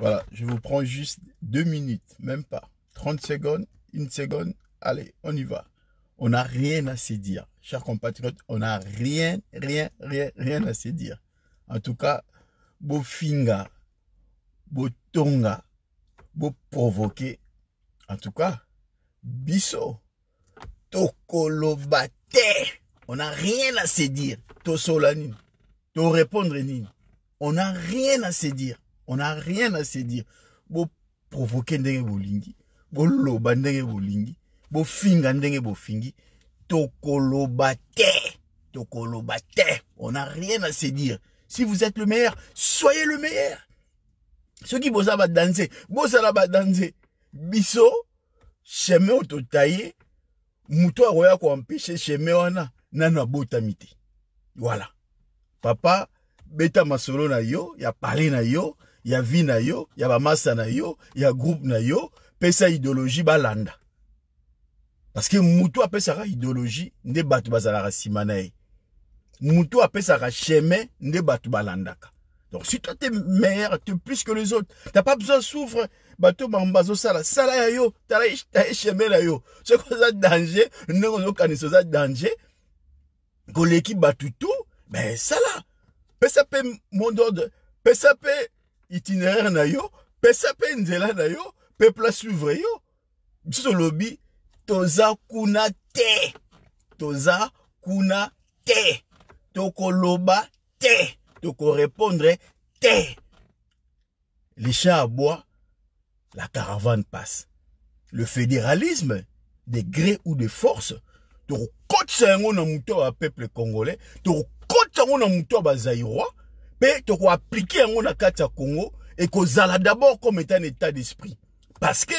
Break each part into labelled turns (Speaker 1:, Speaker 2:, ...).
Speaker 1: Voilà, je vous prends juste deux minutes, même pas. 30 secondes, une seconde. Allez, on y va. On n'a rien à se dire. Chers compatriotes, on n'a rien, rien, rien, rien à se dire. En tout cas, beau finga, beau tonga, beau provoquer. En tout cas, biso, tokolobate. On n'a rien à se dire. Tosolani, to répondre. On n'a rien à se dire. On n'a rien à se dire. Bo provoquer ndenge bolingi, bo loba ndenge bolingi, bo finga ndenge bofingi, tokoloba te. Tokoloba te. On n'a rien à se dire. Si vous êtes le meilleur, soyez le meilleur. Ceux qui bosa ba danser, bosa la ba danser. Biso, chemin ototaye, muto akoya ko empêcher chemin wana nana botami. Voilà. Papa, beta masolo na yo, ya parler na yo, ya vie na yo, ya bamasa na yo, ya groupe na yo, pesa idéologie balanda. Parce que mutu apesaka idéologie nde bato bazalaka nsima na ye. Mutu apesaka chemin nde bato balandaka. Donc si toi t'es meilleur, t'es plus que les autres, t'as pas besoin de souffre. Bato mambazo sala, sala ya yo, tala chemin na yo. Que ça danger, ndenge ozokanisa oza danger, koleki bato tout, ben sala. Pesa pe mot d'ordre, pesa pe itinéraire na yo, pesa pe nzela na yo, pe place suivre yo. Biso toza kuna te. Toza kuna te. Tokoloba te. répondre te. Les chats aboient, la caravane passe. Le fédéralisme, de gré ou de force, tokokotisa yango na moto ya peuple congolais tokokotisa yango na moto ya bazaïrois mpe tokoaplike yango na kati ya congo ekozala d'abord comme état un état d'esprit. Parce que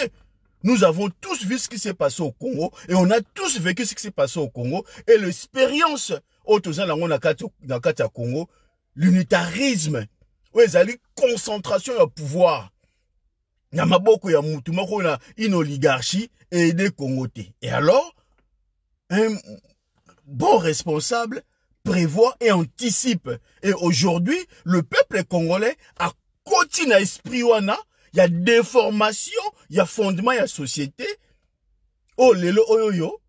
Speaker 1: nous avons tous vu ce qui s'est passé au Congo et on a tous vécu ce qui s'est passé au Congo et l'expérience oyo toza nango na kati ya Congo l'unitarisme oyo ezali concentration ya pouvoir na maboko ya na une oligarchie aide Congo te. Et alors un bon responsable prévoit et anticipe. Et aujourd'hui le peuple congolais a koti na esprit wana ya déformation ya fondement ya société. Oyo lelo oyo yo.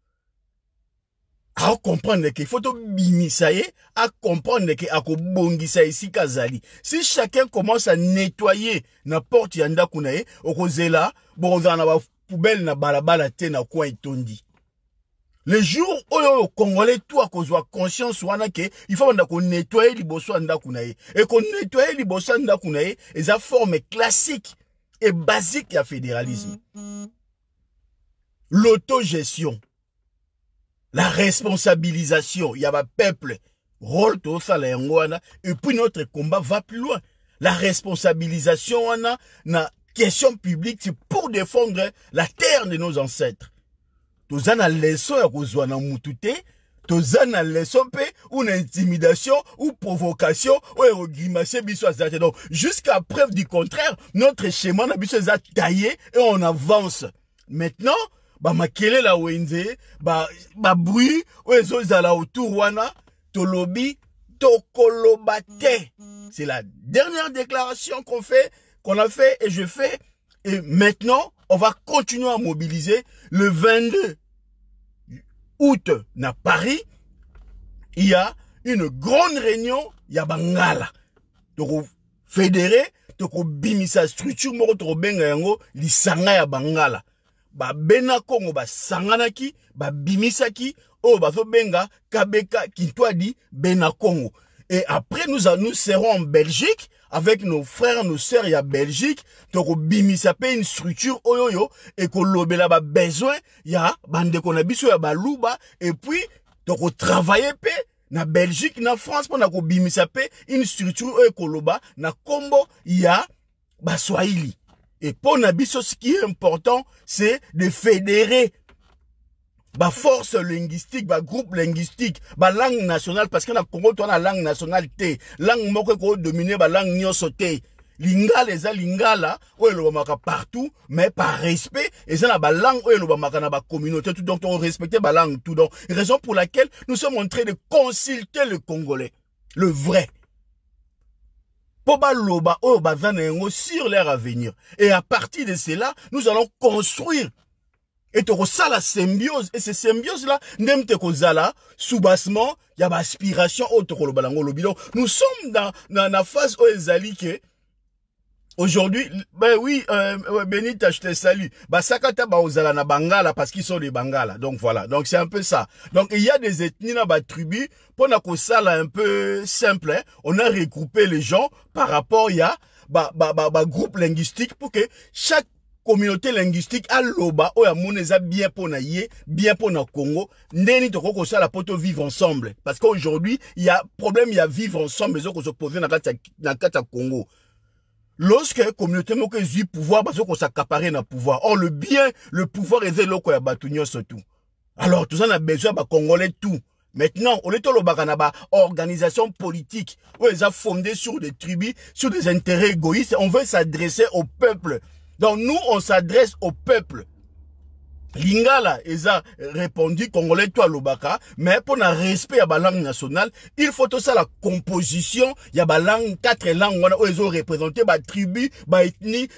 Speaker 1: Akomprendre ke faut tobimisa ye acomprendre ke akobongisa esika azali si chacun commence à nettoyer na porte ya ndako na ye okozela bokozala na balabala te na coin etondi le jour oyo congolais tout akozwa conscience wana ke il faut banda konettoye liboso ya ndako na ye ekonettoye liboso ya ndako na ye forme classique et basique ya fédéralisme. L'autogestion. La responsabilisation. Ya bapeuple rôle tosala yango wana et puis notre combat va plus loin. La responsabilisation wana na question publique c'est pour défendre la terre de nos ancêtres toza na leson ya kozwa na mutu te. Na ou na intimidation ou provocation. Oyo ekogrimase biso aza donc jusqu'à preuve du contraire notre schéma na biso eza taillé et on avance. Maintenant bamakelela wenze babruit oyo ezozala autour wana tolobi tokoloba te. C'est la dernière déclaration qu'on fait qu'on a fait et je fais. Et maintenant on va continuer à mobiliser le 22 août na Paris il y a une grande réunion ya bangala. Toko fédéré toko bimisa structure moko toko benga yango lisanga ya bangala. Babena kongo basanganaki babimisaki oyo bazobenga kabeka kintwadi bena kongo et après nous, nous serons en Belgique avec nos frères nos sœurs ya Belgique. Tokobimisa mpe une structure oyo oyo ekolobela babesoin ya bandeko na biso ya baluba et puis tokotravaille mpe na Belgique na France mpo na kobimisa mpe une structure oyo ekoloba na nkombo ya baswahili. Et pour na biso ce qui est important c'est de fédérer ba force linguistique ba groupe linguistique ba langue nationale parce que na Congo to na langue nationale te. Langue moko ko dominer ba langue nyonso te. Lingala eza lingala oyo elobamaka partout mais par respect eza na balangue oyo elobamaka na bacommunauté tout. Donc on respecte balangue tout. Donc raison pour laquelle nous sommes en train de consulter le congolais le vrai. Sur leur avenir. Et à partir de cela nous allons construire et tokosala symbiose et ce symbiose là ndenge te kozala soubassement ya baaspiration oyo tokoloba nango olobi donc nous sommes dans, dans na phase oyo ezali ke Aujourd'hui, ben oui, euh, Benita, je te salue. Basakata baozala na Bangala parce qu'ils sont des Bangala. Donc voilà. Donc c'est un peu ça. Donc il y a des ethnies dans la tribu. Pour na sala un peu simple, hein, on a regroupé les gens par rapport y a ba, ba, ba, ba groupe linguistique pour que chaque communauté linguistique a loba oya moneza bien pour na bien pour na Congo. Ndeni toko ko sala poto vivre ensemble. Parce qu'aujourd'hui, il y a problème, il y a vivre ensemble, on se poser dans la Congo. lorsque communauté moko ezwi pouvoir bazo kosacapare na pouvoir or le bien le pouvoir eza eloko ya bato nyonso tout alors toza na besoin ya bacongolais tout maintenant au lieu tolobaka na baorganisation politique oyo eza fondée sur des tribus sur des intérêts égoïstes on veut s'adresser au peuple donc nous on s'adresse au peuple lingala eza répondu congolais to alobaka mais mpo na respect ya balangue nationale il faut tosala composition ya balangue quatre langue wana oyo ezoreprésente batribu baethnie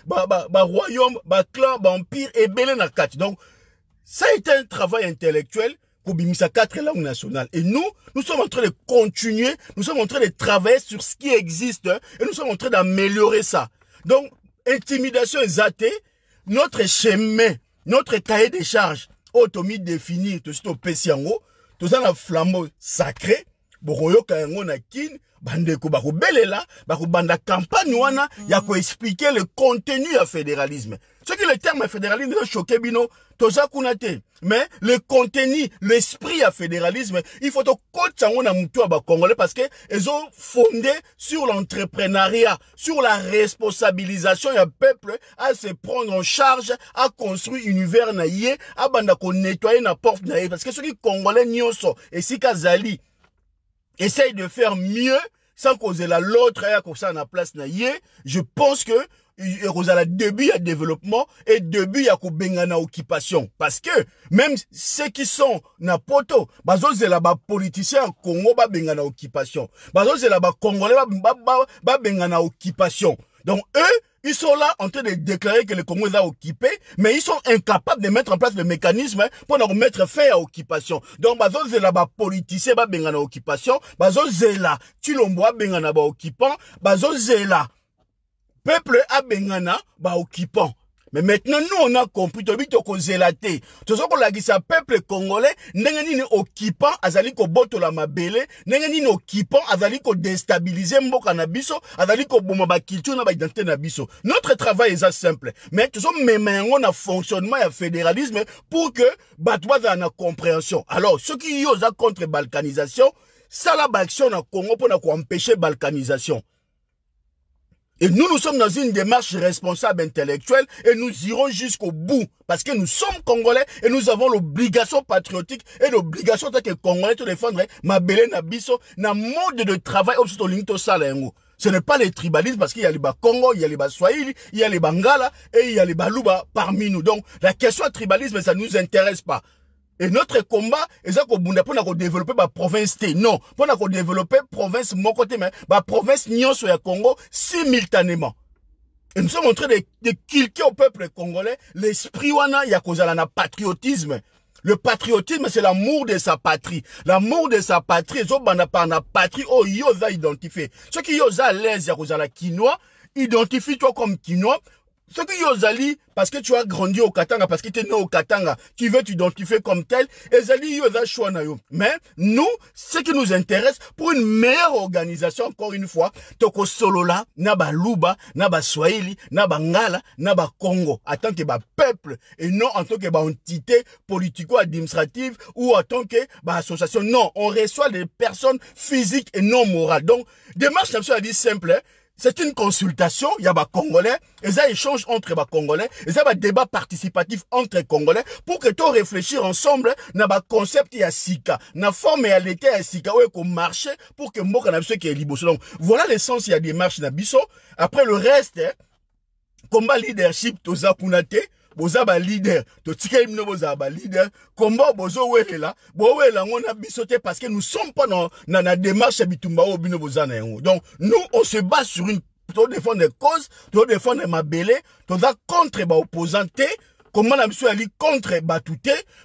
Speaker 1: baroyaume baclan baempire ebele na kati donc ça a été un travail intellectuel kobimisa quatre langues nationales. Et nous, nous sommes en train de continuer, nous sommes en train de travailler sur ce qui existe et nous sommes en train d'améliorer ça. Donc, intimidation exatée, notre chemin notre cahier de charges oyo tomi définir tosi topesi yango toza na flambeau sacré bokoyoka yango na kine bandeko bakobelela bakobanda campagne wana ya koexplike le contenu ya fédéralisme. Soki le terme ya fédéralisme ezochoke bino toza kuna te. Mais le contenu l'esprit ya fédéralisme il faut tokotisa yango na motu ya bacongolais parce que ezofonde sur l'entrepreneuriat sur la responsabilisation ya peuple à se prendre en charge à construire univers na ye abanda konettoye na porte na ye. Parce que soki congolais nyonso esika azali essaye de faire mieux sans kozela l'autre aya kosala na place na je pense que ekozala début ya développement et début ya kobengana occupation. Parce que même ceux qui sont na poto bazozela bapoliticien ya congo babengana occupation. Bazozela bacongolais babengana occupation. Donc eux Ils sont là en train de déclarer que le Congo est occupé, mais ils sont incapables de mettre en place le mécanisme pour nous mettre fin à l'occupation. Donc, bazo zela ba politicien ba bengana occupation, bazo zela chilombo bengana ba occupant, bazo zela peuple a bengana ba occupant. Mais maintenant, nous, on a compris, tobi toko zelate. Tozo ko lagisa peuple congolais, ndenge nini occupant, azali ko boto la mabele, ndenge nini occupant, azali ko déstabiliser mboka na biso, azali ko boma ba culture na ba identité na. Notre travail est simple. Mais tozo mema yango na fonctionnement ya fédéralisme pour que batwa za na compréhension. Alors, ceux qui yo za contre balkanisation, ça la action na Congo pour na empêcher balkanisation. Et nous, nous sommes dans une démarche responsable intellectuelle et nous irons jusqu'au bout parce que nous sommes Congolais et nous avons l'obligation patriotique et l'obligation de que Congolais de défendre ma belle na mode de travail ce n'est pas les tribalismes parce qu'il y a les Congo, il y a les Swahili, il y a les Bangala et il y a les Baluba parmi nous. Donc la question de tribalisme, ça ne nous intéresse pas. Et notre combat, c'est pour développer la province T. Non, pour développer la province mon côté, mais la province Nyonso ya Congo simultanément. Et nous sommes en train de, de au peuple congolais l'esprit wana ya kozala na patriotisme. Le patriotisme, c'est l'amour de sa patrie. L'amour de sa patrie, zo banda par na patrie, oh, yo za identifié. Ceux qui yo za l'aise ya kozala quinois, identifie-toi comme quinois, ce qui Yozali, parce que tu as grandi au Katanga, parce que tu es né au Katanga, tu veux t'identifier comme tel, Ezali Yoza Chouanayo. Mais nous, ce qui nous intéresse, pour une meilleure organisation, encore une fois, Toko Solola, Naba Luba, Naba Swahili, Naba Ngala, Naba Congo, en tant que ba peuple, et non en tant que ba entité politico-administrative ou en tant que ba association. Non, on reçoit des personnes physiques et non morales. Donc, démarche, ça dit simple, hein, c'est une consultation, il y a des Congolais, et ça échange entre les Congolais, et ça un débat participatif entre les Congolais, pour que tu réfléchir ensemble, na ba concept ya sika, na forme ya l'été ya sika, ouais, qu'on marche, pour que mboka na qui est libre. Donc, voilà l'essence, il y a des marches na. Après le reste, hein, combat leadership, toza kunate, boza baleader totikeli bino bozala baleader komba bozowelela bowela yango na parce que nous sommes pas dans, na, na démarche ya bitumba oyo bino boza na yango. Donc nous on se base sur une todéfendre cause todéfendre mabele toza contre baopposant te koma na biso contre bato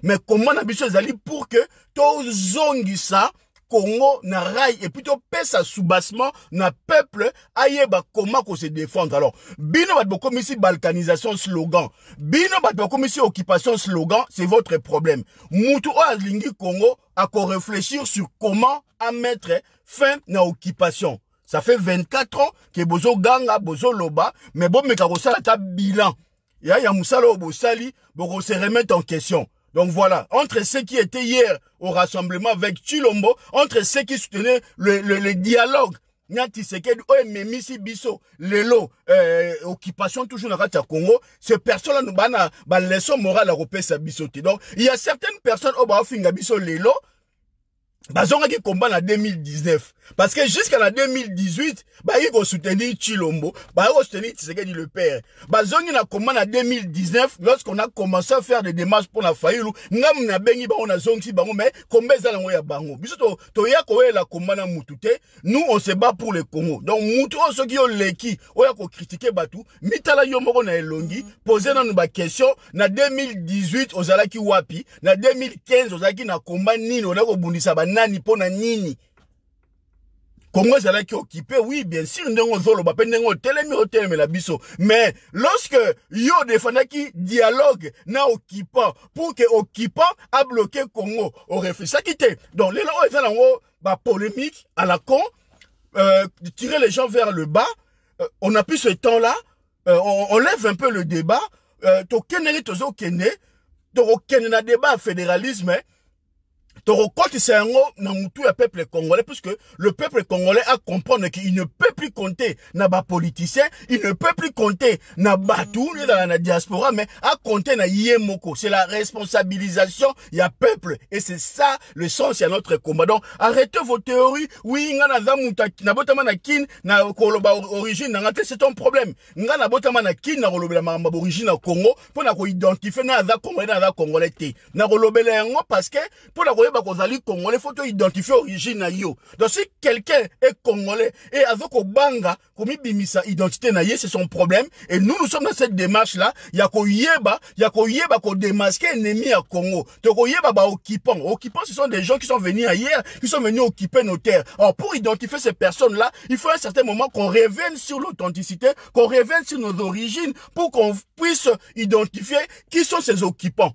Speaker 1: mais koma na biso pour que tozongisa Congo na rail et puis topesa soubassement na peuple ayeba comment ko se défendre alors? Bino bat bokomi si balkanisation slogan. Bino bat bokomi si occupation slogan c'est votre problème. Mutu o alingi Congo a ko réfléchir sur comment à mettre fin na occupation. Ça fait 24 ans que bozo ganga bozo loba mais bon sala ta bilan. Ya ya musala bosali boko se remettre en question donc voilà, entre ceux qui étaient hier au rassemblement avec Chilombo, entre ceux qui soutenaient le, le, dialogue, Nyati Sekedi, Oye Memisi Biso, Lelo, euh, occupation toujours dans le Congo, ces personnes-là nous bana, ba leçon morale à repérer biso Donc, il y a certaines personnes, au bas, finga biso Lelo, bazongaki combat na 2019 parce que jusqu'à la 2018 bayi soutenir Chilombo. Bayi soutenir Tshisekedi le père. Bazongi na combat na 2019 lorsqu'on a commencé à faire des démarches pour la fayilu ngam na bengi bango na zongi bango mais combat za lango ya bango. Biso to ya ko la combat na mutu te nous on se bat pour le Congo. Donc mutu o soki yo leki o ya ko critiquer batu mitala yo moko na elongi poser na ba question na 2018 ozalaki wapi? Na 2015 ozalaki na combat nini? On a ko bundisa ba nani mpo na nini? Kongo ezalaki occupé oui bien sûr ndenge ozoloba mpe ndenge otelemi otelemela biso. Mais lorsque yo odefandaki dialogue na occupant pour que occupant abloke congo orefléchaki te donc lelo oyo eza nango bapolémique à la con euh, tirer les gens vers le bas. Euh, on a plus ce temps là euh, on, lève un peu le débat. Euh, tokendeli tozokende tokokende débat fédéralisme eh, tokokotisa yango na mutu ya peuple congolais puisque le peuple congolais a comprendre qu'il ne peut plus compter na bapoliticien il ne peut plus compter na batu ezala na diaspora mais a compter na ye moko c'est la responsabilisation ya peuple. Et c'est ça le sens ya notre combat. Donc arrêtez vos théories. Oui nga naza mutu nabotama na kine na koloba origine te c'est ton problème. Nga nabotama na kine na kolobela makambo origine na congo mpo na koidentifie na aza congolais na aza congolais te. Na kolobela yango parce que mpo na koyeba kozali congolais faut identifier origine na yo. Donc si quelqu'un est congolais et azo kobanga komibimisa identité na c'est son problème. Et nous nous sommes dans cette démarche là ya koyeba ya koyeba kodémasquer ennemi ya Congo. To koyeba ba occupants. Occupants ce sont des gens qui sont venus ailleurs qui sont venus occuper nos terres. Alors pour identifier ces personnes là il faut à un certain moment qu'on revienne sur l'authenticité qu'on revienne sur nos origines pour qu'on puisse identifier qui sont ces occupants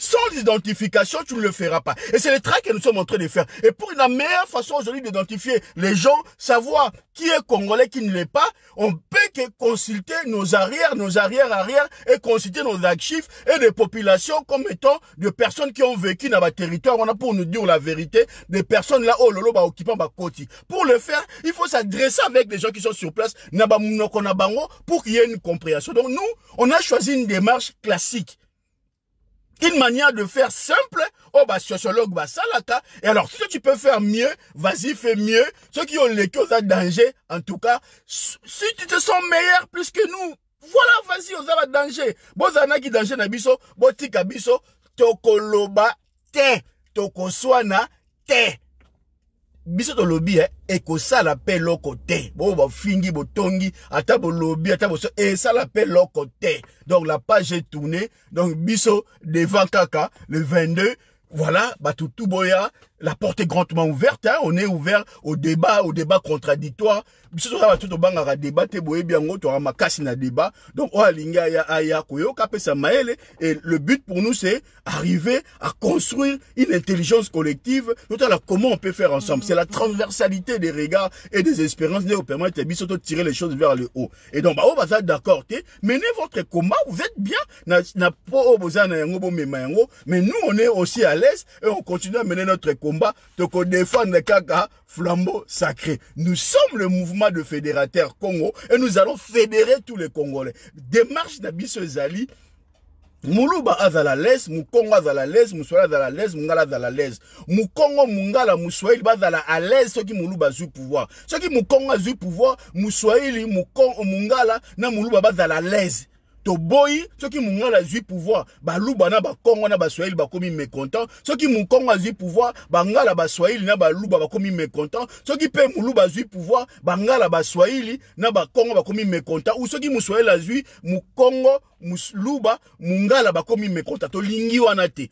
Speaker 1: sans identification, tu ne le feras pas. Et c'est le travail que nous sommes en train de faire. Et pour la meilleure façon aujourd'hui d'identifier les gens, savoir qui est congolais, qui ne l'est pas, on peut que consulter nos arrières, nos arrières-arrières et consulter nos archives et des populations comme étant des personnes qui ont vécu dans notre territoire. On a pour nous dire la vérité, des personnes là, oh lolo, bah, occupant bah, côté. Pour le faire, il faut s'adresser avec les gens qui sont sur place, pour qu'il y ait une compréhension. Donc nous, on a choisi une démarche classique une manière de faire simple. Oh bah sociologue bah salaka et alors si tu peux faire mieux vas-y fais mieux. Ceux qui ont les causes à danger en tout cas si tu te sens meilleur plus que nous voilà vas-y aux a danger. Bozanaki danger botika biso tokoloba te tokoswana te biso tolobi eh, ekosala mpe eloko te. Bo bafingi botongi ata bolobi ata boso esala mpe eloko te. Donc la page est tournée. Donc biso devant kaka le 22 voilà batutu la porte est grandement ouverte hein? on est ouvert au débat au débat contradictoire. Biso toza bato tobangaka débat te boyebi yango toka makasi na débat. Donc oyo alingi aya aya koyoka apesa mayele et le but pour nous c'est arriver à construire une intelligence collective. Totala comment on peut faire ensemble. C'est la transversalité des regards et des espérances nde opermettre biso totirer les choses vers le haut. Et donc baoyo baza d'accord te menez votre combat vous êtes bien. Na, na po yango. Mais nous on est aussi à l'aise et on continue à mener notre combat nous sommes le mouvement de fédérateurs Congo et nous allons fédérer tous les Congolais. Démarche d'Abisso Zali. muluba azala lese mukongo azala lese muswahili azala lese mungala azala lese mukongo mungala muswahili bazala à l'aise soki muluba azwi pouvoir soki mukongo azwi pouvoir muswahili mukongo mungala na muluba bazala lese toboyi soki mongala azwi pouvoir baluba na bakongo na baswahili bakomi mécontent. Soki mokongo azwi pouvoir bangala baswahili na baluba bakomi mécontent. Soki mpe moluba azwi pouvoir bangala baswahili na bakongo bakomi mécontent. Ou soki moswahili azwi mokongo mungala bakomi tolingi wana te.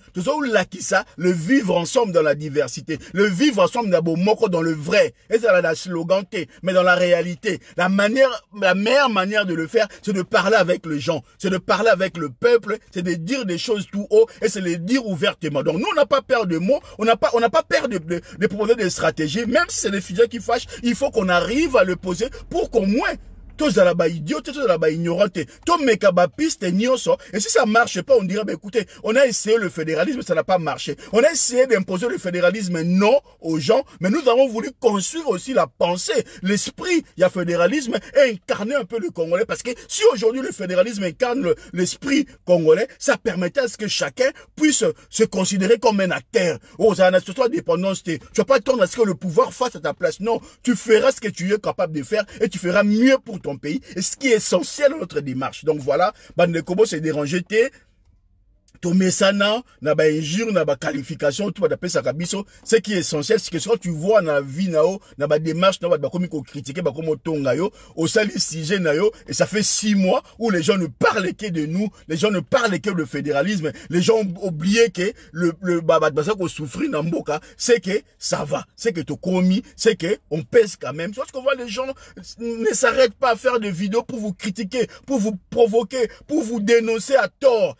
Speaker 1: Le vivre ensemble dans la diversité. Le vivre ensemble na bomoko dans le vrai. Ezala na slogan te mais dans la réalité. La manière la meilleure manière de le faire c'est de parler avec les gens. C'est de parler avec le peuple. C'est de dire des choses tout haut et c'est de les dire ouvertement. Donc nous on n'a pas peur de mots. On n'a pas on n'a pas peur de, de, de proposer des stratégies. Même si c'est des sujets qui fâchent il faut qu'on arrive à le poser pour qu'au moins te tozala baignorant te tomeka bapiste nyonso. Et si ça marche pas on dirait bah écoutez on a essayé le fédéralisme ça n'a pas marché. On a essayé d'imposer le fédéralisme non aux gens. Mais nous avons voulu construire aussi la pensée l'esprit il y a fédéralisme et incarner un peu le congolais. Parce que si aujourd'hui le fédéralisme incarne l'esprit congolais ça permettait à ce que chacun puisse se considérer comme un acteur. Oh ça a toi dépendance tu vas pas attendre à ce que le pouvoir fasse à ta place. Non tu feras ce que tu es capable de faire et tu feras mieux pour toi ton pays, ce qui est essentiel dans notre démarche. Donc voilà, Bande Kobo s'est dérangé, tomesana na ba injure na ba qualification tout ba biso. Ce qui est essentiel c'est que quand tu vois na vie nao na ba démarche na ba komi ko critiquer ba komo tonga yo au sali sujet na yo et ça fait six mois où les gens ne parlent que de nous les gens ne parlent que de fédéralisme les gens ont oublié que le le ba ba ko souffrir na mboka c'est que ça va c'est que to komi c'est que on pèse quand même. Parce qu'on voit les gens ne s'arrêtent pas à faire des vidéos pour vous critiquer pour vous provoquer pour vous dénoncer à tort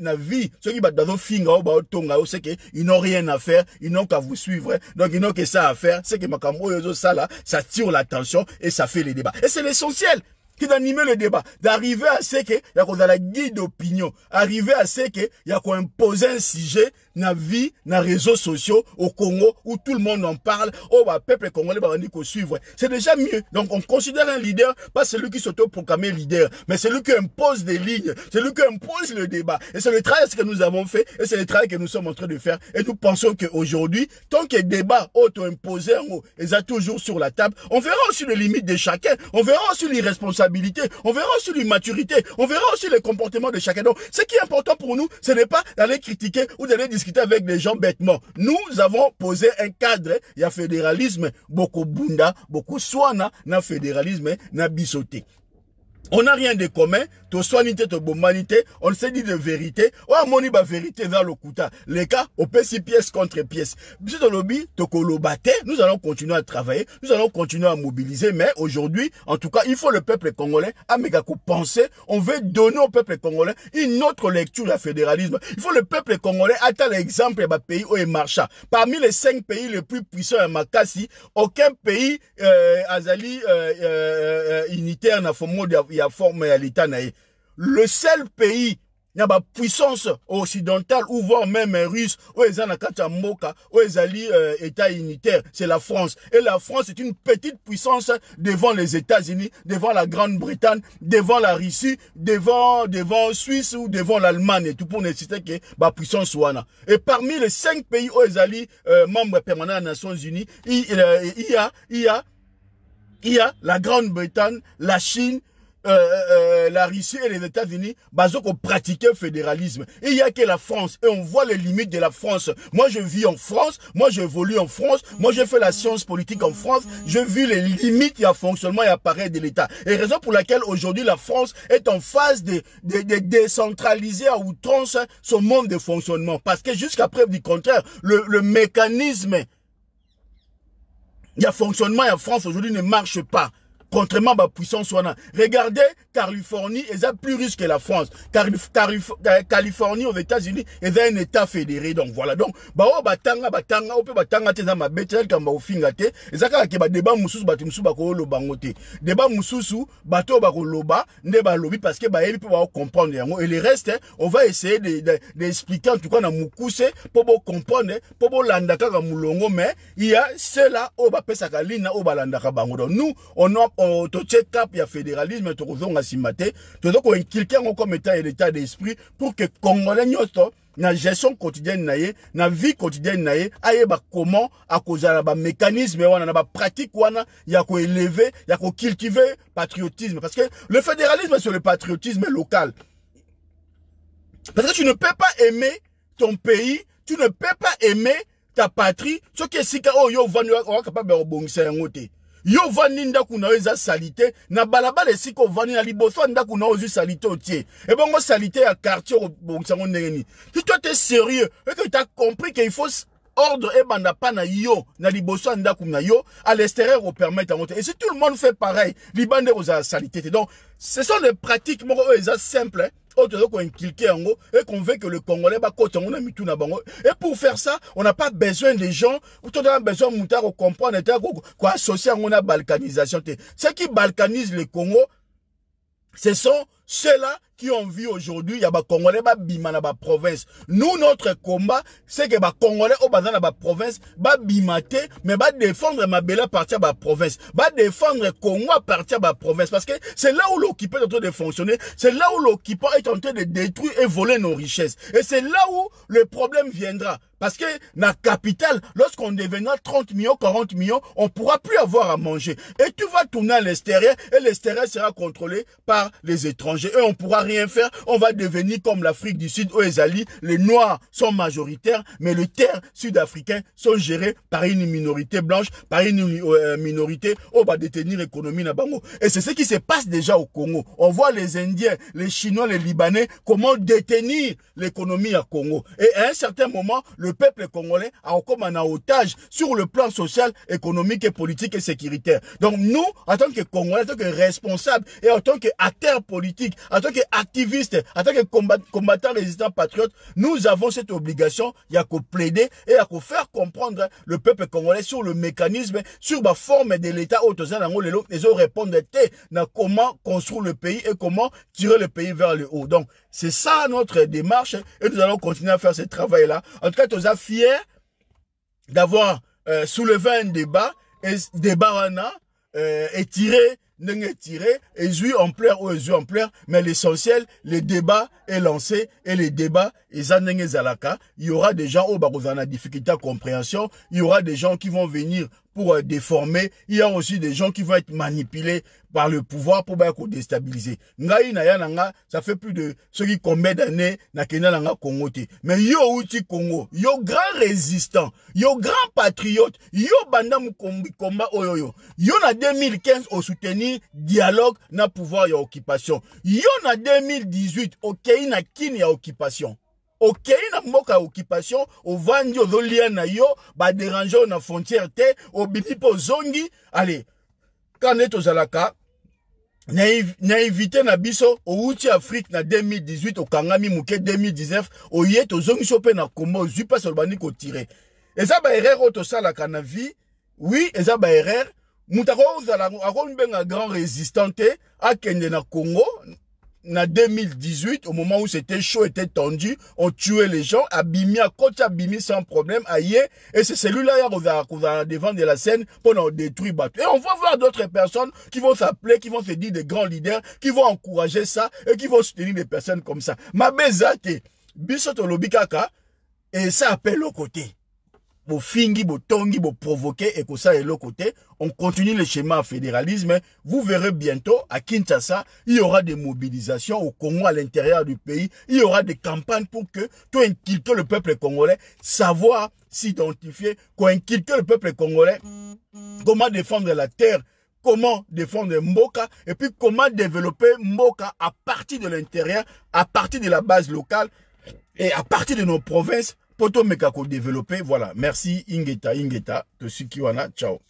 Speaker 1: na vie soki bato bazofinga oyo baotonga yo c'est que ils n'ont rien à faire ils n'ont qu'à vous suivre donc ils n'ont que ça à faire. C'est que makambo oyo ezosala ça tire l'attention et ça fait les débats. Et c'est l'essentiel qui d'animer le débat, d'arriver à ce que y a la guide d'opinion, arriver à ce que y a imposer un sujet na vie, na réseaux sociaux au Congo où tout le monde en parle, oh bah peuple congolais bah on suivre. C'est déjà mieux. Donc on considère un leader pas celui qui s'auto-proclame leader, mais celui qui impose des lignes, celui qui impose le débat. Et c'est le travail que nous avons fait et c'est le travail que nous sommes en train de faire et nous pensons qu'aujourd'hui, tant que débat auto-imposé ils ont toujours sur la table, on verra aussi les limites de chacun, on verra aussi l'irresponsabilité on verra aussi l'immaturité, on verra aussi les comportements de chacun. Donc, ce qui est important pour nous, ce n'est pas d'aller critiquer ou d'aller discuter avec des gens bêtement. Nous avons posé un cadre, il y a fédéralisme, beaucoup bunda, beaucoup swana, na fédéralisme, na bisoté. On n'a rien de commun, to soignité, to on s'est dit de vérité. Oh, moni ba vérité vers le. Les cas, on peut six pièces contre. Monsieur lobby, to kolobate, nous allons continuer à travailler, nous allons continuer à mobiliser, mais aujourd'hui, en tout cas, il faut le peuple congolais, à Megako penser, on veut donner au peuple congolais une autre lecture du fédéralisme. Il faut le peuple congolais, attendre l'exemple de pays où il marche. Parmi les cinq pays les plus puissants à Makassi, aucun pays, euh, Azali, euh, euh, euh, unitaire n'a fait ya forme ya l'état le seul pays a ba puissance occidentale ou voire même russe ou eza na kati mboka ou ezali euh, état unitaire c'est la France. Et la France est une petite puissance devant les États-Unis devant la Grande-Bretagne devant la Russie devant devant Suisse ou devant l'Allemagne et tout pour nécessiter que ba puissance wana et parmi les cinq pays où ezali euh, membres permanents des Nations Unies il, il y a il y a il y a la Grande-Bretagne, la Chine, euh, euh, euh, la Russie et les États-Unis, ont pratiqué le fédéralisme. Et il y a que la France. Et on voit les limites de la France. Moi, je vis en France. Moi, j'évolue en France. Moi, j'ai fait la science politique en France. Je vis les limites et fonctionnement et appareil de l'État. Et raison pour laquelle aujourd'hui la France est en phase de, décentraliser à outrance son monde de fonctionnement. Parce que jusqu'à preuve du contraire, le, le mécanisme il y a fonctionnement en France aujourd'hui ne marche pas contrairement à la puissance Regardez Californie, sont plus riche que la France. Euh, Californie aux États-Unis, ont un état fédéré. Donc voilà. Donc, bah oh batanga batanga, ou peut batanga te ma betel comme ba ofinga te. Ezaka ke ba débat mususu batu mususu ba ko loba ngote. Débat mususu bato ba ko loba, nde ba lobi parce que ba yebi ba comprendre yango. Et le reste, on va essayer de d'expliquer en tout cas na mukuse pour bo comprendre, pour bo landaka ka mulongo mais il y a cela au ba pesa kalina au ba landaka bango. Donc nous, on a totie cap ya fédéralisme tokozonga nsima te toza koinculke yango comme état l'état d'esprit pour que congolais nyonso na gestion quotidienne na ye na vie quotidienne na ye ayeba comment akozala na bamécanisme wana na bapratique wana ya koéleve ya kocultive patriotisme. Parce que le fédéralisme c'est le patriotisme local. Parce que tu ne peux pas aimer ton pays tu ne peux pas aimer ta patrie soki esika oyo yo ovandi oza capable yo ovandi ndako na yo eza salite na balabala esika ovandi na liboso ya ndako salite otie. Ebongo salite ya quartier okobongisa yango ndenge nini si toi te sérieux? Eke ta compris que il faut ordre ebanda pa na yo na liboso ya na yo à l'extérieur opermettre yango te et si tout le monde fait pareil libanda ekozala salite. Te donc ce sont des pratiques moko oyo simple hein? Et qu'on que le et pour faire ça on n'a pas besoin des gens tozana besoin moto ya kocomprendre te koassocie yango na balkanisation. Ce qui balkanise le congo? Ce sont ceux-là qui ont vu aujourd'hui, il y a des Congolais qui bima na ba province. Nous, notre combat, c'est que les Congolais bazar na ba province, ba bimate, mais ba défendre Mabela partir de la province. Ba défendre Congo à partir de la province. Parce que c'est là où l'occupant est en train de fonctionner. C'est là où l'occupant est en train de détruire et voler nos richesses. Et c'est là où le problème viendra. Parce que la capitale, lorsqu'on deviendra 30 millions, 40 millions, on pourra plus avoir à manger. Et tu vas tourner à l'extérieur et l'extérieur sera contrôlé par les étrangers. Et on pourra rien faire. On va devenir comme l'Afrique du Sud où Ezali, les Noirs sont majoritaires, mais les terres sud-africains sont gérées par une minorité blanche, par une euh, minorité on va détenir l'économie na bango. Et c'est ce qui se passe déjà au Congo. On voit les Indiens, les Chinois, les Libanais, comment détenir l'économie à Congo. Et à un certain moment, le peuple congolais a comme un otage sur le plan social, économique et politique et sécuritaire. Donc nous, en tant que Congolais, en tant que responsables et en tant qu'acteurs politiques, en tant qu'activistes, en tant que combattants résistants patriotes, nous avons cette obligation, il y a qu'à plaider et à faire comprendre le peuple congolais sur le mécanisme, sur la forme de l'État où les autres répondent na comment construire le pays et comment tirer le pays vers le haut. Donc, c'est ça notre démarche et nous allons continuer à faire ce travail-là. En tout cas, sommes fiers d'avoir euh, soulevé un débat et débat euh, étiré ndenge tiré ezwi ampleur ou ezwi ampleur mais l'essentiel le débat est lancé et le débat il y aura des gens oyo bakozala na difficulté à compréhension. Il y aura des gens qui vont venir euh, déformer. Il y a aussi des gens qui vont être manipulés par le pouvoir pour bien déstabiliser. Ngai na yananga, ça fait plus de ce qui combien d'années na kena nanga Congo. Mais yo outi Congo, yo grand résistant, yo grand patriote, yo banda mukombi komba oyo yo. Yo na 2015 au soutenir dialogue na pouvoir ya occupation. Yo na 2018 okei na kini ya occupation. Okei na mboka ya occupation ovandi ozolia na yo baderange oyo na frontière te obimi mpe ozongi ale kaka nde tozalaka nainvite na biso outi afrique na 2018 okangami moke 2019 oye tozongisi mpe na kombo ozwi mpasi olobandi kotire eza baerreur oyo tosalaka na vie. Oui eza baerreur moto akozala akomibenga grand résistant te akende na congo na 2018 au moment où c'était chaud était tendu on tuait les gens. Abimi à côté abimi sans problème aïe et c'est celui-là qui va devant de la scène pour détruire bateau. Et on va voir d'autres personnes qui vont s'appeler qui vont se dire des grands leaders qui vont encourager ça et qui vont soutenir des personnes comme ça. Ma bezate bisoto lobikaka et ça appelle au côté botongi boprovoquer et que ça est l'autre côté on continue le schéma fédéralisme. Vous verrez bientôt à Kinshasa il y aura des mobilisations au Congo à l'intérieur du pays. Il y aura des campagnes pour que tout inculquer le peuple congolais savoir s'identifier qu'inculquer le peuple congolais comment défendre la terre comment défendre Mboka et puis comment développer Mboka à partir de l'intérieur, à partir de la base locale et à partir de nos provinces poto meka ko voilà. Merci ingeta ingeta to sikiwana ciao